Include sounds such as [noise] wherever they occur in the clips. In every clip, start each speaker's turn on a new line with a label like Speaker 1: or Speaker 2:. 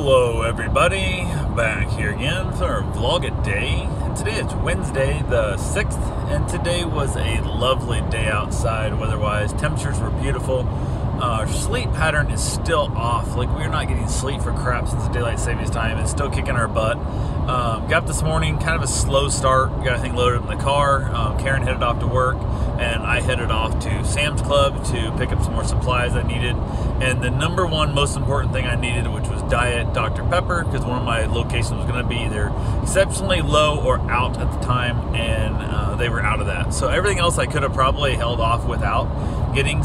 Speaker 1: Hello, everybody. Back here again for our vlog a day. And today it's Wednesday, the 6th, and today was a lovely day outside weather-wise. Temperatures were beautiful. Uh, our sleep pattern is still off. Like, we're not getting sleep for crap since the daylight savings time. It's still kicking our butt. Um, got up this morning, kind of a slow start. Got everything loaded in the car. Um, Karen headed off to work, and I headed off to Sam's Club to pick up some more supplies I needed. And the number one most important thing I needed, which was Diet Dr. Pepper, because one of my locations was going to be either exceptionally low or out at the time, and uh, they were out of that. So everything else I could have probably held off without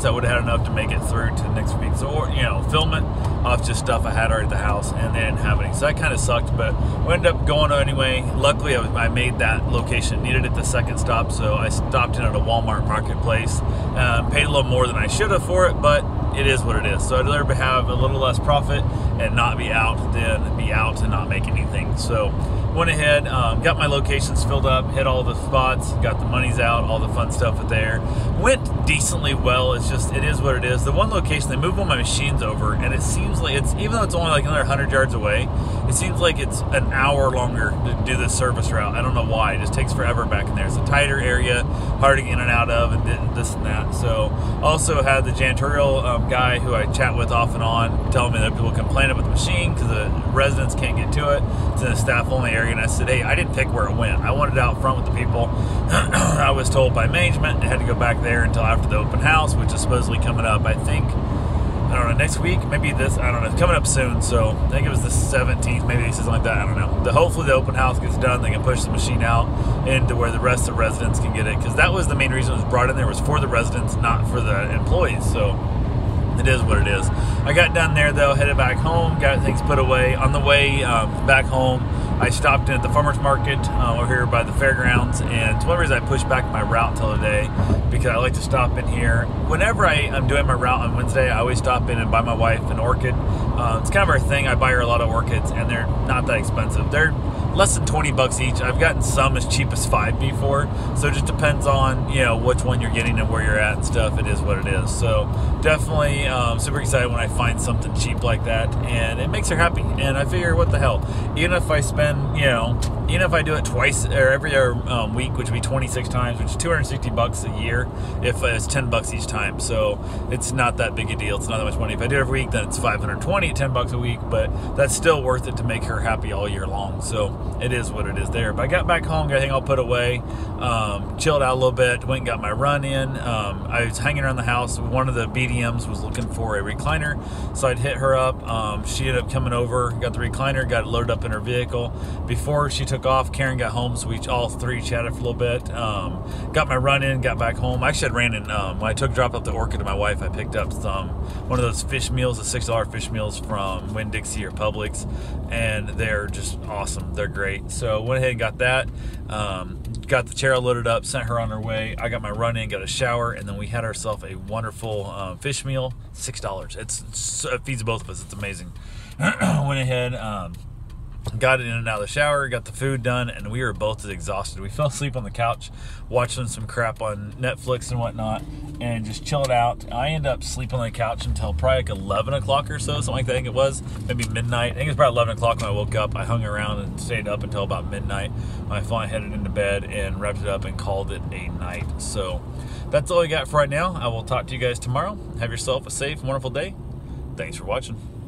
Speaker 1: so I would have had enough to make it through to the next week. So, or, you know, film it off just stuff I had already at the house, and they didn't have any. So that kind of sucked, but we ended up going anyway. Luckily, I, I made that location, needed at the second stop, so I stopped in at a Walmart marketplace. Um, paid a little more than I should have for it, but it is what it is. So I'd rather have a little less profit and not be out than be out and not make anything. So went ahead, um, got my locations filled up, hit all the spots, got the monies out, all the fun stuff there. Went decently well. It's just it is what it is. The one location they moved all my machines over, and it seems like it's even though it's only like another 100 yards away, it seems like it's an hour longer to do the service route. I don't know why. It just takes forever back in there. It's a tighter area, hard to get in and out of, and this and that. So also had the janitorial um, guy who I chat with off and on telling me that people complain about the machine the residents can't get to it. It's in a staff only area area, and I said, hey, I didn't pick where it went. I wanted it out front with the people. [clears throat] I was told by management I had to go back there until after the open house, which is supposedly coming up, I think, I don't know, next week, maybe this, I don't know, it's coming up soon. So I think it was the 17th, maybe something like that. I don't know. The, hopefully the open house gets done. They can push the machine out into where the rest of the residents can get it. Because that was the main reason it was brought in there was for the residents, not for the employees. So it is what it is. I got done there though, headed back home, got things put away. On the way um, back home, I stopped at the farmer's market uh, over here by the fairgrounds, and it's one reason I pushed back my route till today because I like to stop in here. Whenever I am doing my route on Wednesday, I always stop in and buy my wife an orchid. Uh, it's kind of our thing. I buy her a lot of orchids, and they're not that expensive. They're less than 20 bucks each. I've gotten some as cheap as five before. So it just depends on, you know, which one you're getting and where you're at and stuff. It is what it is. So definitely um, super excited when I find something cheap like that and it makes her happy. And I figure, what the hell, even if I spend, you know, even if I do it twice or every um, week, which would be 26 times, which is 260 bucks a year, if it's 10 bucks each time. So it's not that big a deal. It's not that much money. If I do it every week, then it's 520, 10 bucks a week, but that's still worth it to make her happy all year long. So it is what it is there. But I got back home, got everything all put away, um, chilled out a little bit, went and got my run in. Um, I was hanging around the house. One of the BDMs was looking for a recliner, so I'd hit her up. Um, she ended up coming over, got the recliner, got it loaded up in her vehicle. Before she took off, Karen got home, so we all three chatted for a little bit. Um, got my run in, got back home. I actually had ran in, um, when I took drop up the orchid to my wife, I picked up some, one of those fish meals, the $6 fish meals from Winn-Dixie or Publix, and they're just awesome. They're great. So went ahead and got that. Um, got the chair loaded up, sent her on her way. I got my run in, got a shower, and then we had ourselves a wonderful um, fish meal. Six dollars. It's it feeds both of us. It's amazing. [clears throat] went ahead. Um, got it in and out of the shower, got the food done, and we were both exhausted. We [laughs] fell asleep on the couch watching some crap on Netflix and whatnot, and just chilled out. I ended up sleeping on the couch until probably like 11 o'clock or so, something like that. I think it was maybe midnight. I think it was probably 11 o'clock when I woke up. I hung around and stayed up until about midnight. I finally headed into bed and wrapped it up and called it a night. So that's all I got for right now. I will talk to you guys tomorrow. Have yourself a safe, wonderful day. Thanks for watching.